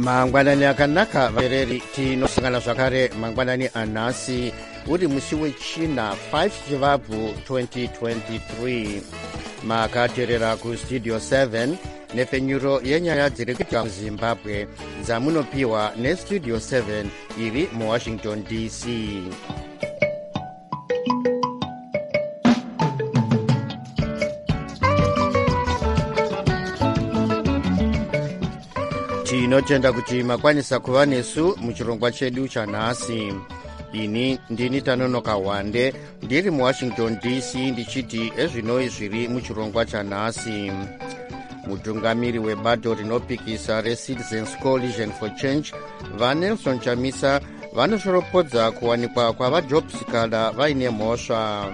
mangwanani akanaka vaereri tinosangana zvakare mangwanani anhasi uri musi wechina 5 chivabvu 2023 makateerera kustudio 7 nepfenyuro yenyaya dziri kuitika muzimbabwe. Dzamunopiwa nestudio 7 iri muwashington dc tinotenda kuti makwanisa kuva nesu muchirongwa chedu chanhasi. Ini ndini tanonoka hwande ndiri muwashington dc ndichiti ezvinoi zviri muchirongwa chanhasi. Mutungamiri webato rinopikisa recitizens coalition for change vanelson chamisa vanoshoropodza kuwanikwa kwavajobsikala vaine mhosva.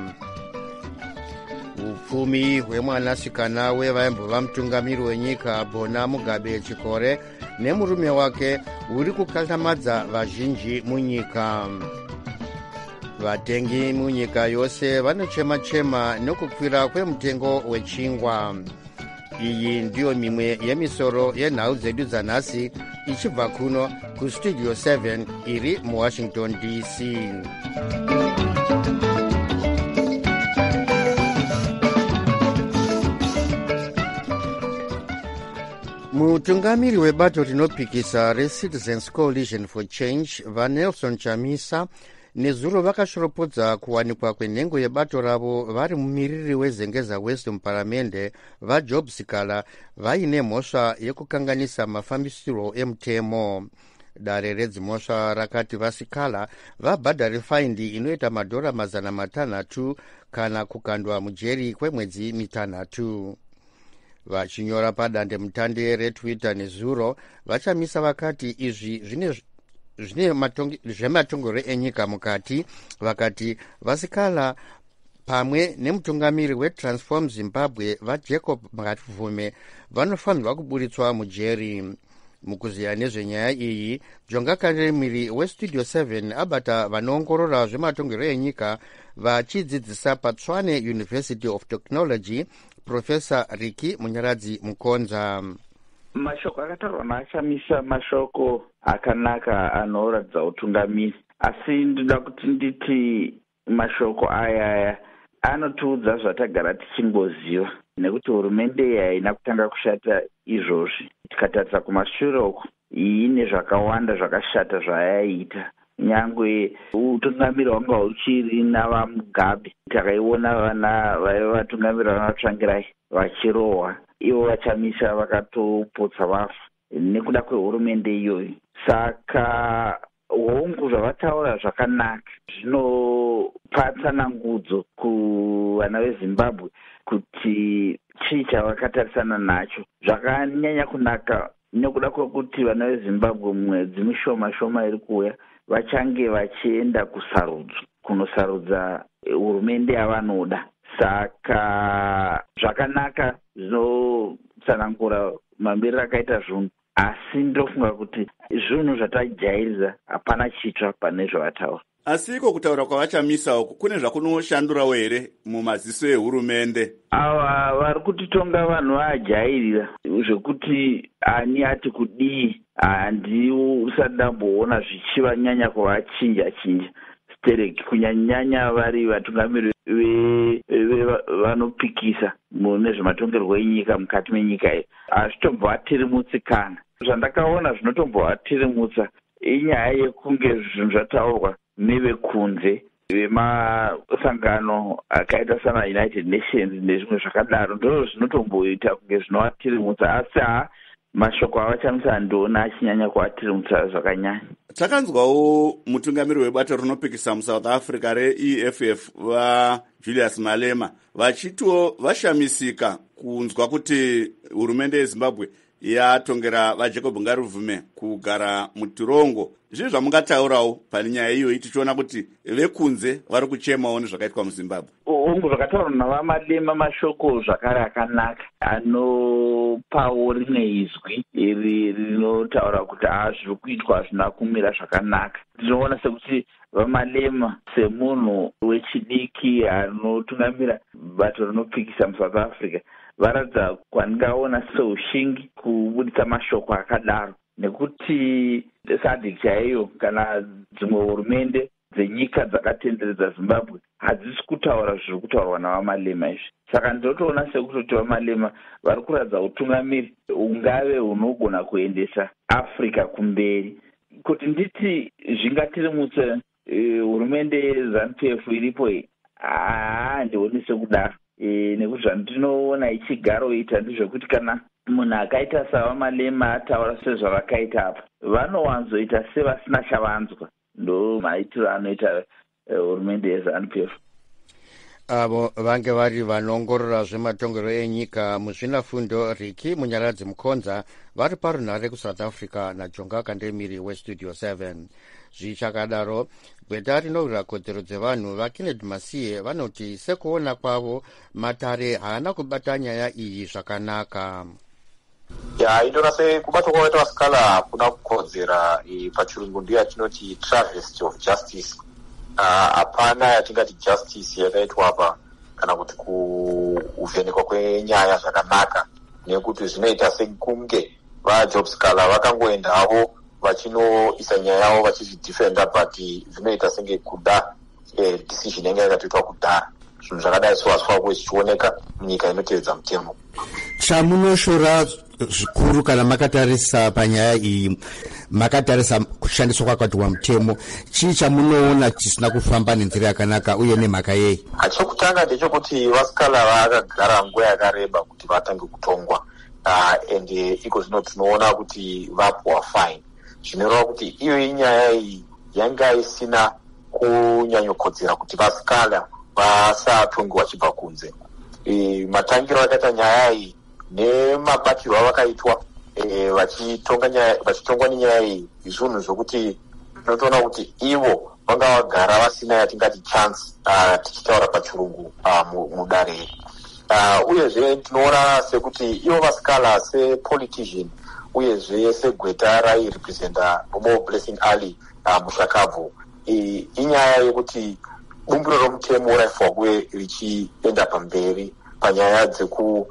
Upfumi hwemwanasikana wevaimbova mutungamiri wenyika bona mugabe chikore nemurume wake huri kukatamadza vazhinji munyika. Vatengi munyika yose vanochema-chema nokukwira kwemutengo wechingwa. Iyi ndiyo mimwe yemisoro yenhau dzedu dzanhasi ichibva kuno kustudio 7 iri muwashington dc mutungamiri webato rinopikisa recitizens coalition for change vanelson chamisa nezuro vakashoropodza kuwanikwa kwenhengo yebato ravo vari mumiriri wezengeza west muparamende vajob sikala vaine mhosva yekukanganisa mafambisiro emutemo. Dare redzimhosva rakati vasikala vabhadhare faindi inoita madhora mazana matanhatu kana kukandwa mujeri kwemwedzi mitanhatu vachinyora padandemutande retwitter nezuro vachamisa vakati izvi zvine zvematongero enyika mukati. Vakati vasikala pamwe nemutungamiri wetransform zimbabwe vajacob mgatvume vanofanirwa kuburitswa mujeri. Mukuziya nezvenyaya iyi jonga karimiri westudio 7 abata vanoongorora zvematongero enyika vachidzidzisa patswane university of technology profesa riki munyaradzi mukonza. Mashoko akataurwa naachamisa mashoko akanaka anoratidza utungamiri. Asi ndoda kuti nditi mashoko aya aya anotiudza zvatagara tichingoziva nekuti hurumende iyi haina kutanga kushata izvozvi. Tikatarisa kumashure uko iine zvakawanda zvakashata zvayaiita nyangwe utungamiri hwanga huchiri navamugabe takaiona vana vaiva vatungamiri vanatsvangirai vachirohwa. Ivo vachamisa vakatoputsa vafa nekuda kwehurumende iyoyo. Saka hongu zvavataura zvakanaka zvinopa tsanangudzo kuvana vezimbabwe kuti chii chavakatarisana nacho. Zvakanyanya kunaka nekuda kwekuti vana vezimbabwe mwedzi mishoma shoma iri kuuya vachange vachienda kusarudzo kunosarudza hurumende yavanoda. Saka zvakanaka zvinotsanangura mamiriro akaita zvinhu asi ndofunga kuti zvinhu zvatajairira hapana chitsva pane zvavataura. Asi iko kutaura kwavachamisa uku kune zvakunoshandurawo here mumaziso ehurumende? Ava vari kutitonga vanhu vaajairira zvekuti ani ati kudii handisati ndamboona zvichivanyanya kuvachinja chinja. Stereki kunyanyanya vari vatungamiri vanopikisa mune zvematongerwo enyika mukati menyika iyi. Hazvitombovatirimutsi kana. Zvandakaona zvinotombovatirimutsa inyaya yekunge zvinhu zvataurwa nevekunze vemasangano akaita sanaunited nations nezvimwe zvakadaro ndozvo zvinotomboita kunge zvinovatirimutsa asi ha mashoko avachamisa handiona achinyanya kuvatirimutsa zvakanyanya. Takanzwawo mutungamiri webato rinopikisa musouth africa reeff vajulius malema vachitiwo vashamisika kunzwa kuti hurumende yezimbabwe yatongera vajacob ngaruvume kugara mutirongo. Zvii zvamungataurawo pane nyaya iyoyi tichiona kuti vekunze vari kuchemawo nezvakaitwa muzimbabwe. Hongu zvakataurwa navamadema mashoko zvakare akanaka anopawo rimwe izwi rinotaura kuti haa zviri kuitwa hazvina kumira zvakanaka. Tinoona sekuti vamalema semunhu wechidiki anotungamira bato rinopikisa musouth africa varatidza kwandingaona seushingi kubudisa mashoko akadaro. Nekuti sadc chaiyo kana dzimwe hurumende dzenyika dzakatenderedza zimbabwe hadzisi kutaura zviri kutaurwa navamalema izvi. Saka ndinotoona sekutoti vamalema vari kuratidza utungamiri hungave hunogona kuendesa africa kumberi. Kuti nditi zvingatirimutse e, hurumende yezanup f iripo iyi haandioni sekudaro e, nekuti zvandinoona ichigaroita ndezvekuti kana munhu akaita savamalema ataura sezvavakaita apa vanowanzoita sevasina chavanzwa. Ndo maitiro anoita eh, hurumende yezanup f avo vange vari vanoongorora zvematongero enyika muzvinafundo riki munyaradzi mukonza vari parunhare kusouth africa najonga kandemiri westudio 7 zvichakadaro gweta rinorwira kodzero dzevanhu vakennedy masiye vanoti sekuona kwavo matare haana kubata nyaya iyi zvakanaka. Ya inoona sekubatwa kwakaita vasikala hakuna kukodzera. Pachirungu ndiyo yatinoti travesty of justice hapana uh, yatingati justice yakaitwa apa kana kuti kuvhenekwa kwenyaya zvakanaka. Nekuti zvinoita sekunge vajobscala vakangoendavo vachinoisa nyaya yavo vachizvidefenda but zvinoita senge kuda eh, decision yanga yakatoitwa kudhara zvinhu zvakadai kuve zvichioneka munyika inotevedza mutemo. Chamunoshora zvikuru kana makatarisa panyaya iyi makatarisa kushandiswa kwakatiwa mutemo chii chamunoona chisina kufamba nenzira yakanaka uye nemhaka yei? Chokutanga ndechekuti vasikala vakagara nguva yakareba kuti vatange kutongwa. And iko zvino tinoona kuti vapuwa fine. Zvinoreva kuti iyo inyaya iyi yanga isina kunyanyokodzera kuti vasikala vasatongiwa chibva kunze. E, matangiro akaita nyaya iyi nemabatirwo avakaitwa e, vachitongwa nenyaya iyi zvinhu zvokuti tinotoona kuti ivo vanga vagara vasina yatingati chance uh, tichitaura pachirungu uh, mudare iri uh, uyezve tinoona sekuti ivo vasikala sepolitician uyezve segweta rairepresenta bomo blessing alley uh, mushakabvu. Inyaya yekuti bumbiro romutemo raifanwa kuve richienda pamberi panyaya dzeku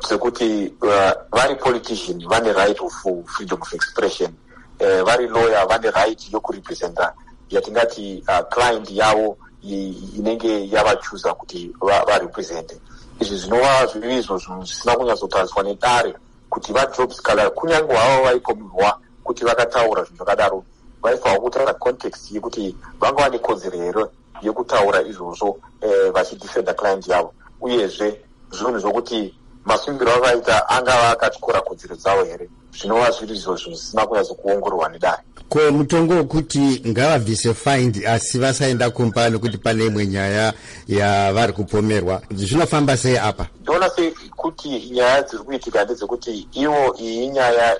dzekuti uh, vari politician vane right of freedom of expression. Uh, vari lawyer vane right yokurepresenta yatingati uh, client yavo inenge yavachuza kuti varepresente. Va izvi zvinova zviri izvo zvinhu zvisina kunyatsotariswa nedare kuti vajobs kana kunyange havo vaipomerwa kuti vakataura zvinhu zvakadaro vaifanwa kutaura context yekuti vanga vane kodzero here yekutaura izvozvo eh, vachidefenda client yavo. Uyezve zvinhu zvokuti masumbiro avaita angava akatyora kodzero dzavo here zvinova zviri izvo zvinhu zvisina kunyatsokuongororwa nedare. Ko mutongo wekuti ngavabvise find asi vasaenda kumba nekuti pane imwe nyaya yavari kupomerwa zvinofamba sei apa? Ndoona sekuti nyaya dziri kuitika ndedzekuti ivo iyi nyaya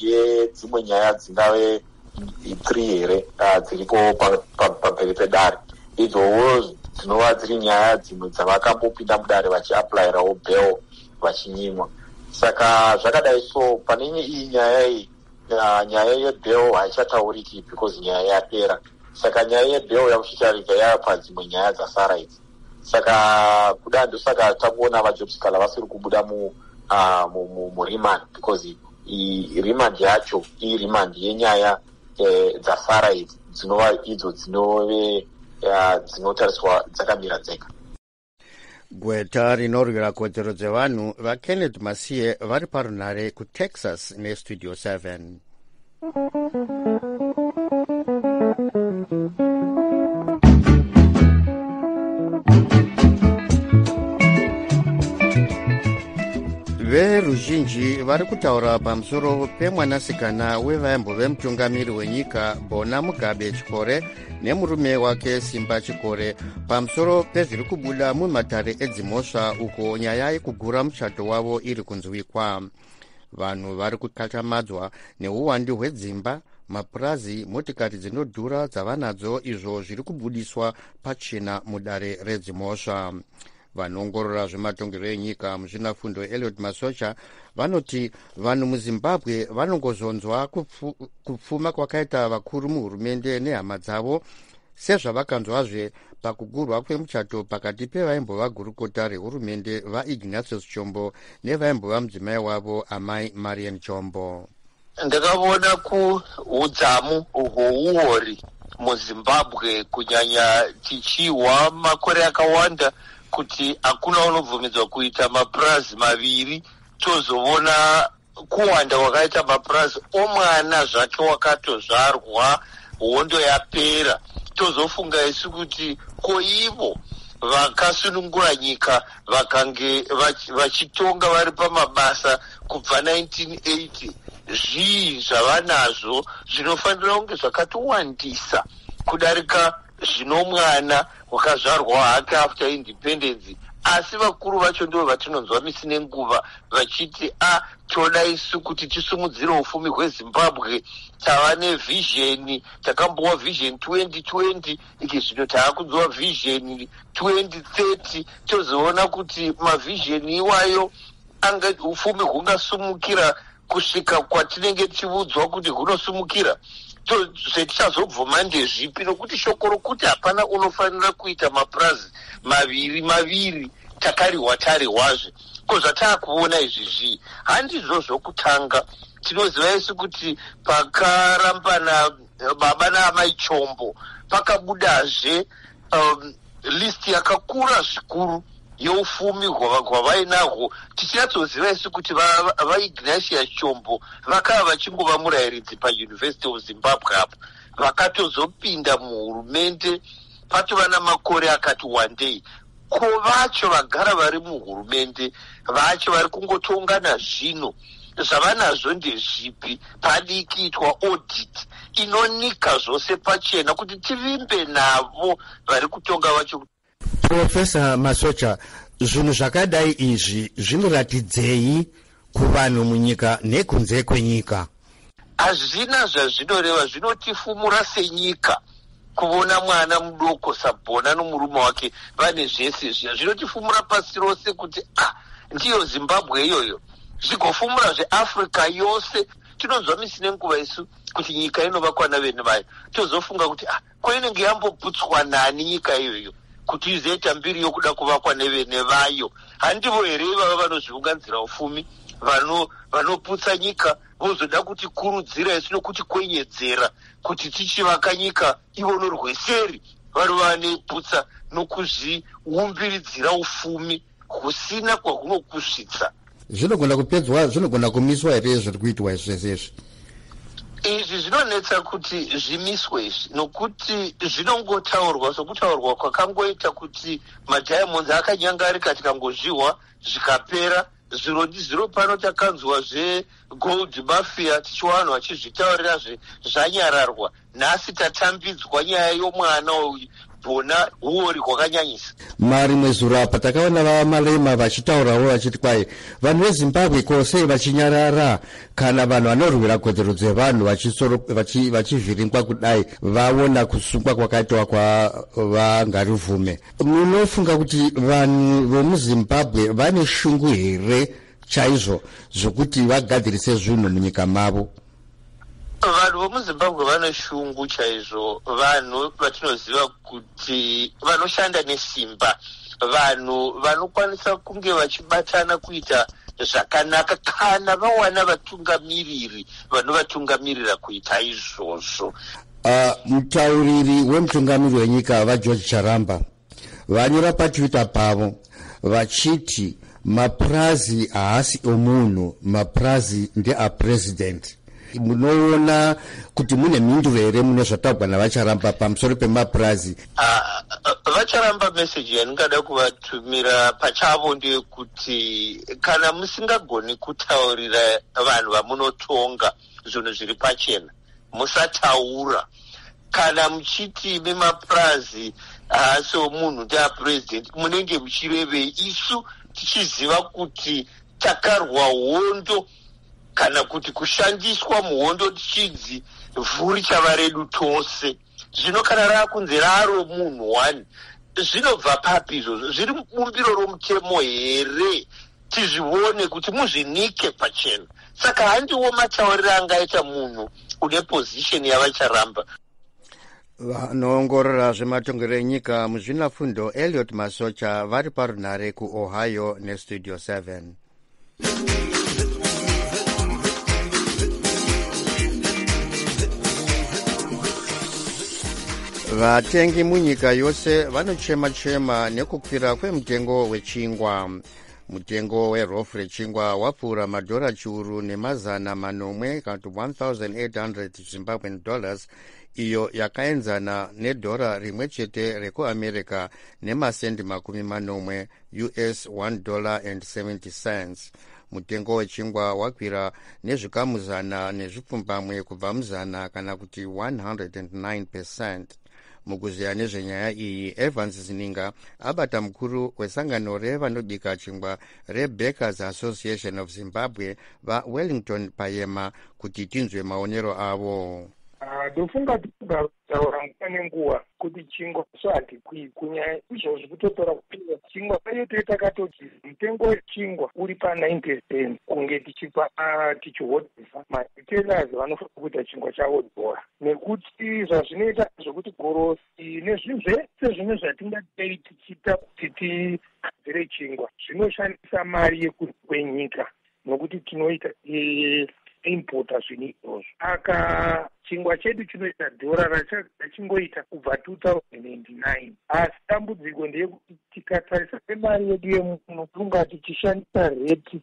yedzimwe nyaya dzingave three here. Dziripo pamberi pedare. Idzowo dzinova dziri nyaya dzimwe dzavakambopinda mudare vachiaplayirawo bell vachinyimwa. Saka zvakadai so pane iyi nyaya iyi nyaya yebell haichatauriki because nyaya yapera saka nyaya yebell yakuchitarika yapa dzimwe nyaya dzasara idzi. Saka kuda ndosaka tangoona vajobskala vasiri kubuda muremand uh, because remand yacho iremand yenyaya dzasara idzi dzinova idzo dzinove dzinotariswa dzakamira dzega. Gweta rinorwira kodzero dzevanhu vakenneth masiye vari parunhare kutexas nestudio 7 veruzhinji vari kutaura pamusoro pemwanasikana wevaimbove mutungamiri wenyika bona mugabe chikore nemurume wake simba chikore. Pamusoro pezviri kubuda mumatare edzimhosva uko nyaya yekugura muchato wavo iri kunzwikwa. Vanhu vari kukachamadzwa neuwandi hwedzimba mapurazi motikari dzinodhura dzavanadzo izvo zviri kubudiswa pachena mudare redzimhosva vanoongorora zvematongero enyika muzvinafundo eliot masocha vanoti vanhu muzimbabwe vanongozonzwa kupfuma kwakaita vakuru muhurumende nehama dzavo sezvavakanzwazve pakugurwa kwemuchato pakati pevaimbova gurukota rehurumende vaignatius chombo nevaimbova mudzimai wavo amai marian chombo. Ndakavona kuudzamu hwouori muzimbabwe kunyanya tichihwa makore akawanda kuti hakuna unobvumidzwa kuita mapurazi maviri tozoona kuwanda kwakaita mapurazi omwana zvake wakatozvarwa hondo yapera. Tozofunga isu kuti ko ivo vakasunungura nyika vakange vachitonga vari pamabasa kubva 1980 zvii zvavanazvo zvinofanira kunge zvakatowandisa kudarika zvino mwana wakazvarwa hake after independence asi vakuru vacho ndo vatinonzwa misi nenguva vachiti a toda isu kuti tisumudzire ufumi hwezimbabwe tava nevhizheni takambowa vhizheni 2020 iki zvino taakunzwa vhizheni 2030 tozoona kuti mavhizheni iwayo anga ufumi hungasumukira kusvika kwatinenge tichiudzwa kuti hunosumukira zvetichazobvuma ndezvipi nokuti shoko rokuti hapana unofanira kuita mapurazi maviri maviri takarihwa tarihwazve. Ko zvataakuona izvi zvii? Handizvo zvokutanga tinoziva isu kuti pakarambana baba naamai chombo pakabudazve um, listi yakakura zvikuru yeufumi hwavainahwo tichinyatsoziva isu kuti vaignatia va chombo vakava vachingova murayiridzi pauniversity of zimbabwe apo. Vakatozopinda muhurumende patova namakore akati wandei. Ko vacho vagara vari muhurumende vacho vari kungotoungana zvino? Zvavanazvo ndezvipi? Padi kuitwa audit inonika zvose pachena kuti tivimbe navo vari kutonga vacho profesa masocha zvinhu zvakadai izvi zvinoratidzei kuvanhu munyika nekunze kwenyika? Hazvina zvazvinoreva zvinotifumura senyika kuona mwana mudoko sabhona nomurume wake vane zvese zviya. Zvinotifumura pasi rose kuti ah ndiyo zimbabwe iyoyo. Zvigofumura zveafrica yose. Tinonzwa misi nenguva isu kuti nyika inovakwa navene vayo. Tozofunga kuti ah ko inenge yamboputswa nani nyika iyoyo kuti izoita mbiri yokuda kuvakwa nevene vayo handivo here ivava vanozviunganzira ufumi vanoputsa vano nyika vozoda kuti kurudzira isu nokuti kwenyedzera kuti tichivaka nyika ivo norweseri vari vaneputsa nokuzviumbiridzira ufumi husina kwahunokusvitsa zvinogona kupedzwa zvinogona kumiswa here zviri kuitwa zvese izvi zvinonetsa kuti zvimiswe izvi nokuti zvinongotaurwa sokutaurwa kwakangoita kuti madiamonds akanyangarika tikangozvihwa zvikapera. Zviro ndizviro pano takanzwa zvegold mafia tichiwanhu vachizvitaurira zvanyararwa. Nhasi tatambidzwa nyaya yomwana uyu bhona uori hwakanyanyisa. Marimwe zuro apa takaona vamalema vachitaurawo vachiti kwai vanhu vezimbabwe kosei vachinyarara. Kana vanhu vanorwira kodzero dzevanhu vachivhiringwa kudai vaona kusungwa kwakaitwa kwavangarivume munofunga kuti vanhu vemuzimbabwe vane shungu here chaizvo zvokuti vagadzirise zvinhu munyika mavo vanhu vomuzimbabwe vane shungu chaizvo vanhu vatinoziva kuti vanoshanda nesimba. Vanhu vanokwanisa kunge vachibatana kuita zvakanaka kana vawana vatungamiriri vanovatungamirira kuita izvozvo. Uh, mutauriri wemutungamiriri wenyika vageorge charamba vanyora patwitter pavo vachiti mapurazi haasi omunhu mapurazi ndeapurezidendi munoona kuti mune mhinduro here mune zvataurwa navacharamba pamusoro pemapurazi? Vacharamba meseji yandingada kuvatumira pachavo ndeyekuti kana musingagoni kutaurira vanhu vamunotonga zvinhu zviri pachena musataura. Kana muchiti memapurazi haasi omunhu ndeapurezidendi munenge muchirevei isu tichiziva kuti takarwa hondo kana kuti kushandiswa muhondo tichidzi vhu richava redu tose. Zvino kana raakunzi raro munhu one zvinobva papi izvozvo zviri bumbiro romutemo here? Tizvione kuti muzvinike pachena. Saka handiwo matauriro angaita munhu une pozisheni yavacharamba. Vanoongorora zvematongerero enyika muzvinafundo eliot masocha vari parunhare kuohio nestudio 7 vatengi munyika yose vanochema-chema nekukwira kwemutengo wechingwa. Mutengo werofu rechingwa wapfuura madhora chiuru nemazana manomwe kana kuti 1800 zimbabwean dollars iyo yakaenzana nedhora rimwe chete rekuamerica nemasendi makumi manomwe us 1 dollar and 70 cents. Mutengo wechingwa wakwira nezvikamu zana nezvipfumbamwe kubva muzana kana kuti 109 percent mukuziya nezvenyaya iyi evans zininga abata mukuru wesangano revanobika chingwa rebakers association of zimbabwe vawellington payema kuti tinzwe maonero avo ndofunga tikugataura nguva nenguva kuti chingwa so hatikwii kunyaya izvozvi kutotora kuti chingwa payote takatoti mutengo wechingwa uri pa90 cent kunge tichipa tichihodhesa maretailers vanofanira kuita chingwa chavo dhora nekuti zvazvinoita zvokuti gorosi nezvinhu zvese zvimwe zvatingadei tichiita kuti tigadzire chingwa zvinoshandisa mari yekwenyika nokuti tinoita importa zvinhu izvozvo. Saka chingwa chedu chinoita dhora rachingoita kubva 2009 asi dambudziko ndeyekuti tikatarisa semari yedu yemuno tunga tichishandisa reti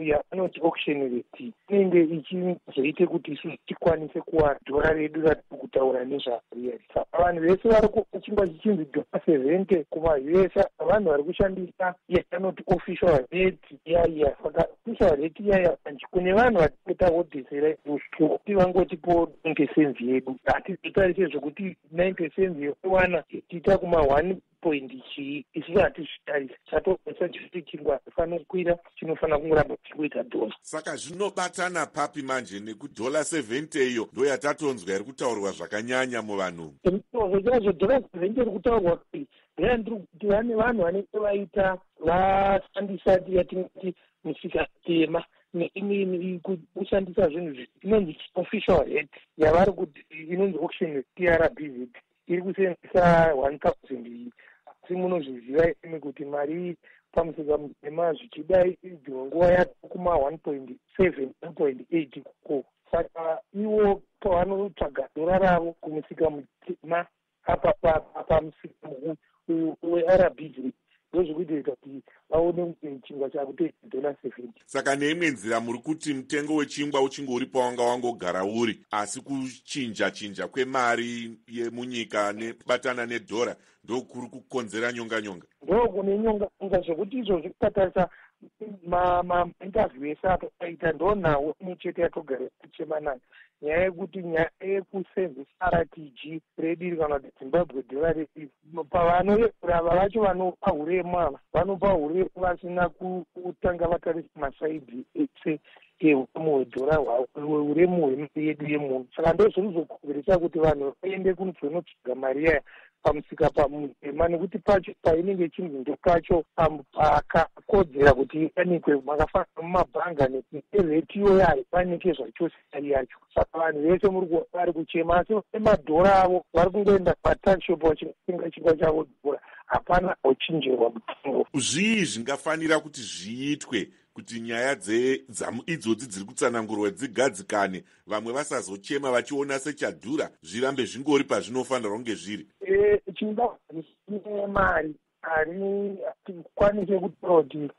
yavanoti auction reti inenge ichizoite kuti isusu tikwanise kuwa dhora redu ratiri kutaura nezvariyari saka vanhu vese vari kuona chingwa chichinzi dhora sevhente kumaus vanhu vari kushandisa yavanoti official reti yaiya saka official reti yaiya panji kune vanhu vatinge tahodhesera isusu kuti vangotipo cents yedu. Hatizotarise zvokuti ninety cents yowana tiita kuma one point chii isusu hatizvitarisa chatoesa chikuti chingwa hafanira kukwira chinofanira kungoramba chingoita dhora. Saka zvinobatana papi manje nekudhola sevhente iyo ndo yatatonzwa iri kutaurwa zvakanyanya muvanhu. Chaizvo dhola sevhente iri kutaurwa kuti ndeya ndiri kuti vane vanhu vanenge vaita vashandisa yatingati misika tema kushandisa zvinhu inonzi official rate yavari kuti inonzi auction trbz iri kusenzesa one thousand asi munozviziva imi kuti mari pamusika mutema zvichidai dzimwe nguva yakuma one point seven one point eight kuko saka ivo pavanotsvaga dhora ravo kumusika mutema apa pamusika werbz ndozvekuitoita kuti vaone chingwa chakutoita dhola seventy. Saka neimwe nzira muri kuti mutengo wechingwa uchinge uri pawanga wangogara uri asi kuchinja chinja kwemari yemunyika nebatana nedhora ndo kuri kukonzera nyonga nyonga ndo kune nyonga nyonga zvokuti izvozvi kukatarisa mainterview ese atoaita ndo nhau imwe chete yatogara tichema nayo nyaya yekuti nyaya yekusenzesa rtg rediri kana kuti zimbabwe dhora rediri pavanoyekura ava vacho vanopa uremu ava vanopa uremu vasina kutanga vatarisa masaidhi ese euremu hwedhora hwavo uremu hwemari yedu yemunhu saka ndo zvinozokonzeresa kuti vanhu vaende kunozonotsvaga mari yaya pamusika pamutema nekuti pacho painenge ichinzi ndo pacho pakakodzera kuti iwanikwe makafanana mumabhanga nereti iyoyo haifanike zvachose mari yacho. Saka vanhu vese muri kuona vari kuchema asi emadhora avo vari kungoenda patakshop vachitenga chingwa chavo dhora hapana ochinjerwa mutengo zvii zvingafanira kuti zviitwe kuti nyaya idzodzi dziri kutsanangurwa dzigadzikane vamwe vasazochema vachiona sechadhura zvirambe zvingori pazvinofanirwa kunge zviri. Chinoda ine mari ari tikwanise kutaura kuti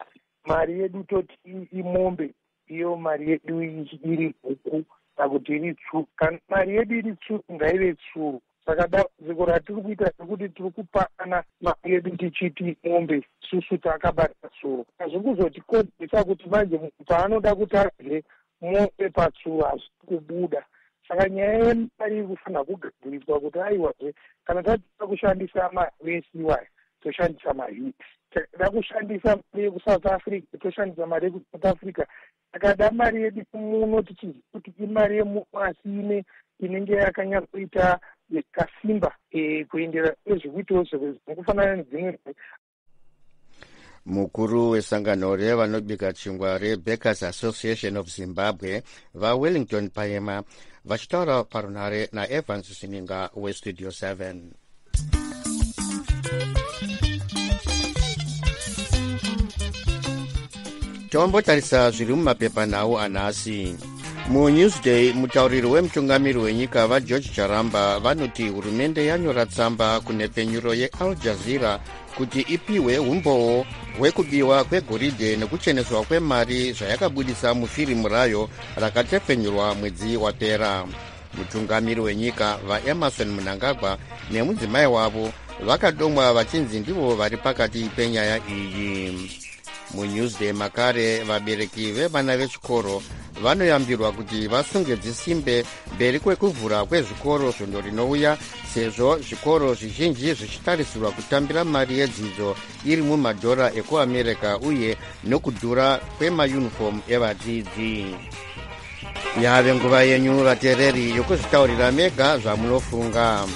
mari yedu toti imombe iyo mari yedu iri huku kana kuti iri tsvuru kana mari yedu iri tsvuru ngaive tsvuru saka dambudziko ratiri kuita rekuti tiri kupana mari yedu tichiti mombe susu takabata tsuro hazvi kuzotikonzesa kuti manje munhu paanoda kuti adye mombe patsuro hazvisi kubuda. Saka nyaya yemari iri kufanira kugadziriswa kuti aiwazve kana tatida kushandisa mavesiwaya toshandisa mahi takada kushandisa mari yekusouth africa toshandisa mari yekusouth africa. Takada mari yedu muno tichiziva kuti imari yemuno asi ine inenge yakanyatsoita yakasimba kuendera nezvekuitawo zvekufanana nedzimwe mukuru wesangano revanobika chingwa rebakers association of zimbabwe vawellington payema vachitaura parunhare naevans sininga westudio 7 tombotarisa zviri mumapepanhau anhasi munewsday mutauriri wemutungamiri wenyika vageorge charamba vanoti hurumende yanyora tsamba kunhepfenyuro yeal jazeera kuti ipiwe umbowo hwekubiwa kwegoridhe nekucheneswa kwemari zvayakabudisa mufirimu rayo rakatepfenyurwa mwedzi wapera. Mutungamiri wenyika vaemarson munangagwa nemudzimai wavo vakadomwa vachinzi ndivo vari pakati penyaya iyi munewsday makare vabereki vevana vechikoro vanoyambirwa kuti vasunge dzisimbe mberi kwekuvhura kwezvikoro svondo rinouya sezvo zvikoro zvizhinji zvichitarisirwa kutambira mari yedzidzo iri mumadhora ekuamerica uye nokudhura kwemayunifomu evadzidzi yave nguva yenyu vateereri yokuzvitaurira mega zvamunofunga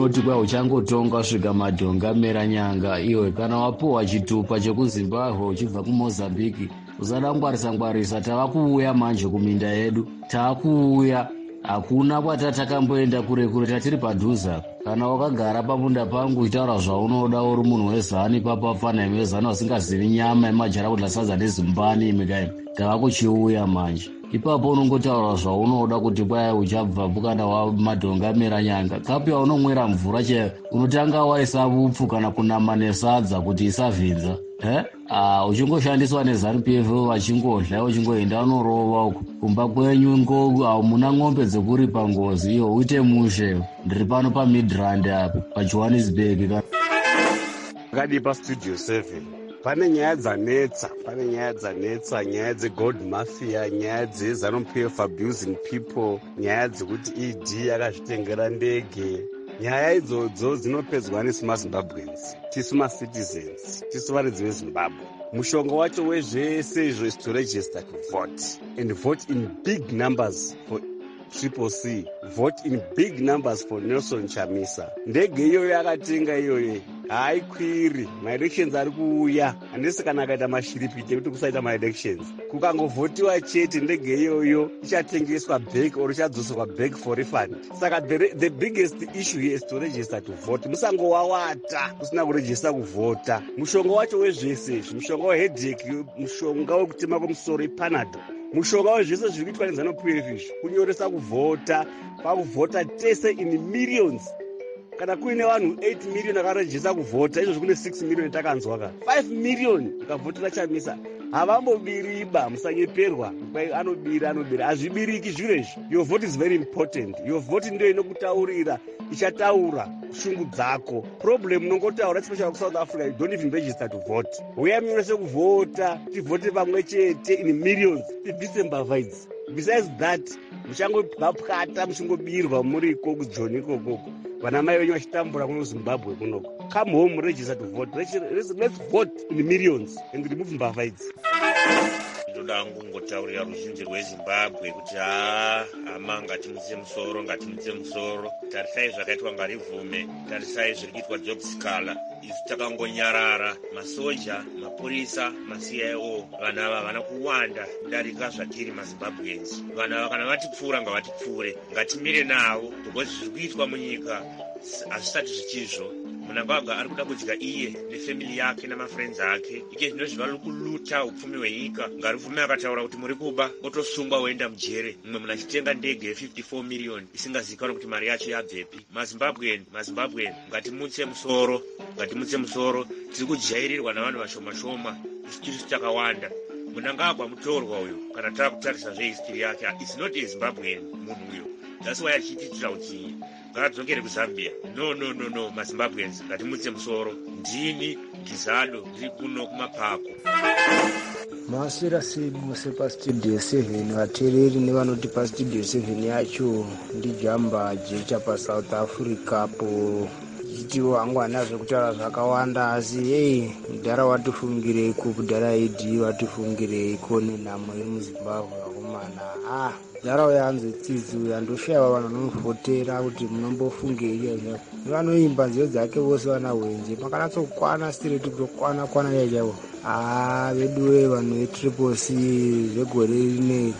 unoti kwa uchangotonga usvika madhonga mera nyanga iwe kana wapuhwa chitupa chekuzimbabwe uchibva kumozambiki usada ngwarisa ngwarisa tava kuuya manje kuminda yedu taakuuya hakuna kwatatakamboenda kure kure tatiri padhuza kana wakagara pamunda pangu itaura zvaunoda uri munhu wezani papafana imi wezani vasingazivi nyama yemajara kudla sadza nezimbani imi tava kuchiuya manje. Ipapo unongotaura zvaunoda kuti kwai uchabvapo kana wamadhonga amera nyanga. Kapi yaunomwira mvura chaiyo unotanga waisa upfu kana kunama nesadza kuti isavhinza e ah, uchingoshandiswa nezanup f vachingodla uchingoenda unorova uku. Kumba kwenyu hamuna ng'ombe dzekuripa ngozi. Iyo uite mushe ndiri pano pamidrand apo pajohannesburg akadi pastudio seven. Pane nyaya dzanetsa pane nyaya dzanetsa nyaya dzegold mafia nyaya dzezanup abusing people nyaya dzekuti ed yakazvitengera ndege nyaya idzodzo dzinopedzwa nesu mazimbabwens tisu macitizens tisu varidzi vezimbabwe mushonga wacho wezvese izvo is to register to vote. And vote in big numbers for triple c. Vote in big numbers for nelson chamisa. Ndege iyoyo akatenga iyoyo haaikwiri maelections ari kuuya. Handisi kana akaita mashiripiti ekuti kusaita maelections kukangovhotiwa chete ndege iyoyo ichatengeswa back or ichadzoserwa back for refund. Saka the, the biggest issue here is to register to vote. Musangowawata kusina kurejista kuvhota mushonga wacho wezvese izvi mushonga wehedheki mushonga wekutema kwemusoro ipanado mushonga wezvese zviri kuitwa nezanup izvi kunyoresa kuvhota pakuvhota tese in millions kana kuine vanhu 8 miriyoni akarejista kuvhota izvozvi kune 6 miriyoni takanzwa ka. 5 miriyoni ukavhotera chamisa. Havambobiriba musanyeperwa. Kwai anobira anobira. Hazvibiriki zviro izvi. Your vote is very important. Your vote ndiyo inokutaurira ichataura shungu dzako. Problem unongotaura especially kusouth africa you don't even register to vote. Uya munyorese kuvhota tivhote pamwe chete in millions. Tibvise mbavha idzi besides that muchangobapwata muchingobirwa muri ikoko. john ikokoko vana mai venyu vachitambura kuno zimbabwe kunoko come home register to vote. Let's, let's, vote in millions and remove mbavha idzi ndoda kungotaurira ruzhinji rwezimbabwe kuti haa hama ngatimutse musoro ngatimutse musoro. Tarisai zvakaitwa ngarivume tarisai zviri kuitwa jobscala isu takangonyarara. Masoja mapurisa macio vanhu ava havana kuwanda. Kudarika zvatiri mazimbabwens vanhu ava kana vatipfuura ngavatipfuure. Ngatimire navo because zviri kuitwa munyika hazvisati zvichizvo munangagwa ari kuda kudya iye nefemili yake namafriends ake ike zvino zvivari kuluta upfumi hwenyika. Ngarivume akataura kuti muri kuba otosungwa oenda mujere. Mumwe munhu achitenga ndege ye54 miriyoni isingazivikanwa kuti mari yacho yabvepi. Mazimbabweni mazimbabweni ngatimutse musoro ngatimutse musoro. Tiri kujairirwa navanhu vashoma shoma isu tirisu takawanda. Munangagwa mutorwa uyu kana tava kutarisa zvehistiri yake. Is not a zimbabwen munhu uyo. Thats why achiititira kuti ngadzokere kuzambia. No no no no mazimbabwens ngatimutse musoro. Ndini ndizado ndiri kuno kumapako maswera sei mose pastudio 7 vateereri nevanoti pastudio 7 yacho ndijamba jecha pasouth africa po. Ichitiwo hangu hana zvekutaura zvakawanda asi ei mudhara watifungireiko kudhara idhi watifungireiko nenhamo iri muzimbabwe vakomana ah mudhara uyo anzi tsitsi uyo andoshayiwa vanhu vanomuvhotera kuti munombofungei chaizvo nevanoimba nziyo dzake vose vana hwenje makanatsokwana stireti kutokwana kwana chaizvo haa vedu we vanhu vetriple c zvegore rineri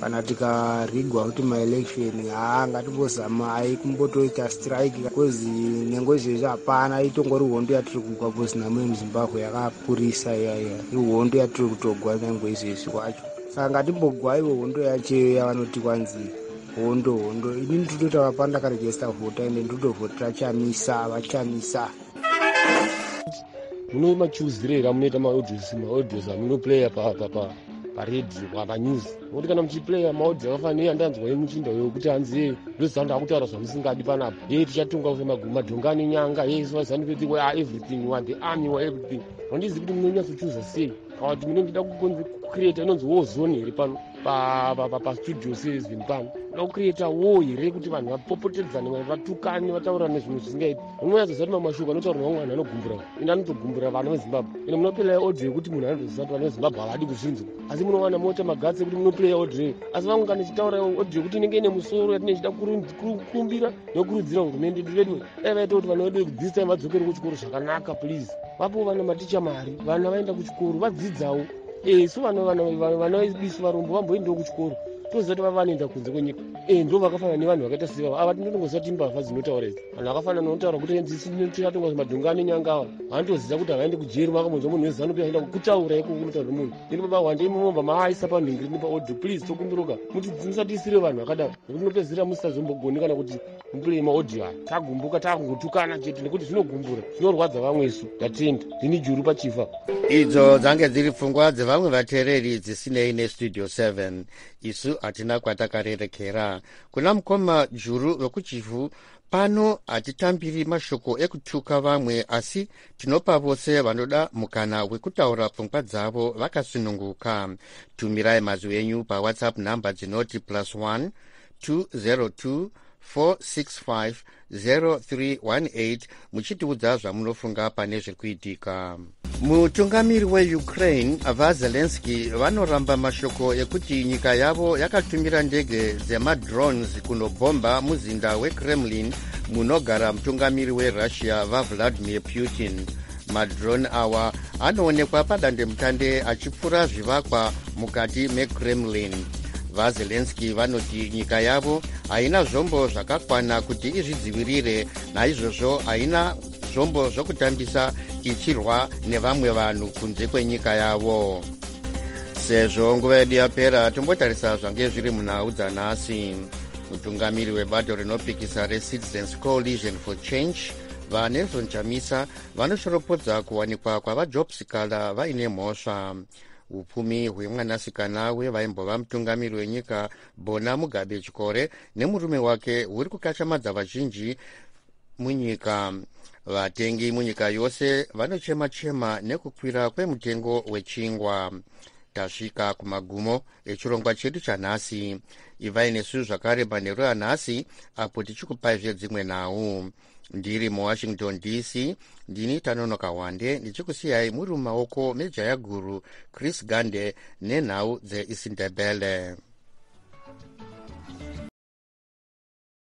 kana tikarigwa kuti maelection haa ngatimbozama ai kumbotoita strike kozi nyange izvezvi hapana itongori hondo yatiri kugwa kozi namo yemuzimbabwe yakapurisa iyaiya ihondo yatiri kutogwa nyange izvezvi kwacho saka ngatimbogwa ivo hondo yacheyo yavanoti kwanzi hondo hondo. Ini nditototi vapa ndakarejesta vhota ende nditotovhotera chamisa vachamisa. Munomachuzirera munoita maodhos maodhos amunoplaya paredhiyo panews nokuti kana muchiplaya maodhio akafanira iye andanzwa yemuchinda wekuti hanzi ye ndozanda akutaura zvamusingadi panapo. Ye tichatunga madhongani nyanga ye sivazanipeti wa everything wa the army wa everything. Handizi kuti munonyatsochuza sei kana kuti munondida kucreata inonzi wo zone here pano pastudio sezvini pano da kucreata wo here kuti vanhu vapopotedzane vatukane vataura nezvinhu zvisingaiti? Unoyazoziva kuti mamashoko anotaurirwa mwana anogumbura ende anotogumbura vana vezimbabwe. Ende munoplaya audio yekuti munhu anotozisa kuti vana vezimbabwe havadi kuzvinzwa asi munowana mota magatsi ekuti munoplaya audio asi vamwe kana ichitaura audio yekuti inenge ine musoro yatinenge chida kukumbira nekurudzira hurumende vedu dai vaita kuti vana vedu this time vadzokere kuchikoro zvakanaka please. Vapowo vana maticha mari vana vaenda kuchikoro vadzidzawo so vana vebisu varombo vamboendawo kuchikoro toziva kuti vava vanoenda kunze kwenyika. E ndo vakafanana nevanhu vakaita sevavo ava. Tinotongoziva kuti mbavha dzinotaura idzi vanhu vakafanana notaura kuti tikatonga madhonga anenyange ava. Vanotoziva kuti havaendi kujeri makambonzwa munhu wezanup aenda kutaura iko kunotaura munhu. Ini baba wandei mumomba maaisa panhingiri nepaaudio please tokumbiroka musatiisire vanhu vakadaro. Nekuti nopedzisira musisazombogoni kana kuti muplay maaudio aya tagumbuka takungotukana chete nekuti zvinogumbura. Zvinorwadza vamwesu. Ndatenda ndini juru pachifa. Idzo dzange dziri pfungwa dzevamwe vateereri dzisinei nestudio 7 isu hatina kwatakarerekera. Kuna mukoma juru vekuchivhu pano hatitambiri mashoko ekutuka vamwe asi tinopa vose vanoda mukana wekutaura pfungwa dzavo vakasununguka. Tumirai mazwi enyu pawhatsapp nhamba dzinoti plus 1 202 465 0318 muchitiudza zvamunofunga pane zviri kuitika mutungamiri weukraine vazelensky vanoramba mashoko ekuti nyika yavo yakatumira ndege dzemadrones kunobhomba muzinda wekremlin munogara mutungamiri werussia vavladimir putin. Madrone awa anoonekwa padandemutande achipfura zvivakwa mukati mekremlin vazelensky vanoti nyika yavo haina zvombo zvakakwana kuti izvidzivirire. Naizvozvo haina zvombo zvokutambisa ichirwa nevamwe vanhu kunze kwenyika yavo. Sezvo nguva yedu yapera tombotarisa zvange zviri munhau dzanhasi mutungamiri webato rinopikisa recitizens coalition for change vanelson chamisa vanoshoropodza kuwanikwa kwavajobsikala vaine mhosva upfumi hwemwanasikana wevaimbova mutungamiri wenyika bona mugabe chikore nemurume wake huri kukashamadza vazhinji munyika. Vatengi munyika yose vanochema-chema nekukwira kwemutengo wechingwa. Tasvika kumagumo echirongwa chedu chanhasi. Ivai nesu zvakare manheru anhasi apo tichikupaizve dzimwe nhau ndiri muwashington dc ndini tanonoka wande ndichikusiyai muri mumaoko mejaya guru chris gande nenhau dzeisindebele